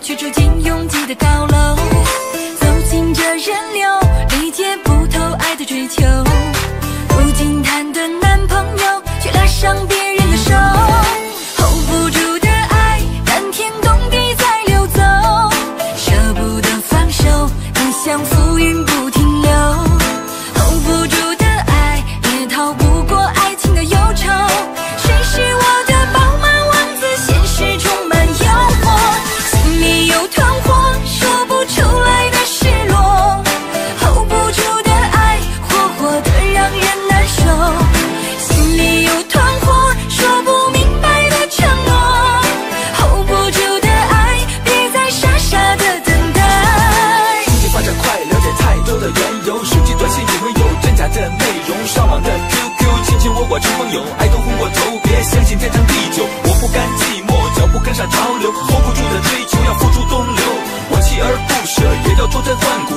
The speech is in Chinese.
去住进拥挤的高楼。有，爱都昏过头，别相信天长地久。我不甘寂寞，脚步跟上潮流，hold 不住的追求要付出东流。我锲而不舍，也要脱胎换骨，